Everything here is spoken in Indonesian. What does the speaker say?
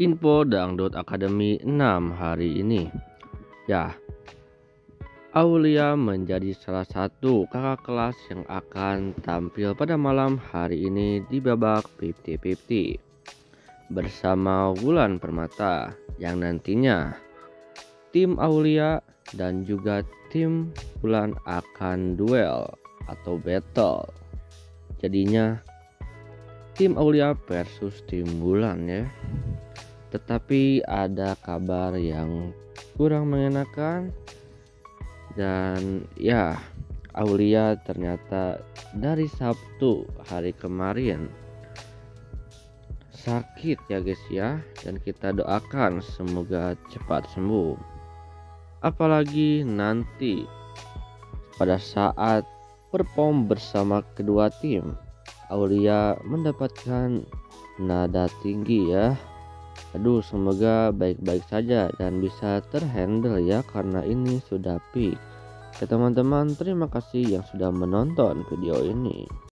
info Dangdut Academy 6 hari ini. Ya, Aulia menjadi salah satu kakak kelas yang akan tampil pada malam hari ini di babak 50-50 bersama Wulan Permata yang nantinya tim Aulia dan juga tim Wulan akan duel atau battle. Jadinya tim Aulia versus tim Wulan ya. Tetapi ada kabar yang kurang mengenakan. Dan ya Aulia ternyata dari Sabtu hari kemarin sakit ya guys ya. Dan kita doakan semoga cepat sembuh. Apalagi nanti pada saat perform bersama kedua tim Aulia mendapatkan nada tinggi ya Aduh semoga baik-baik saja dan bisa terhandle ya karena ini sudah peak. Ya teman-teman terima kasih yang sudah menonton video ini.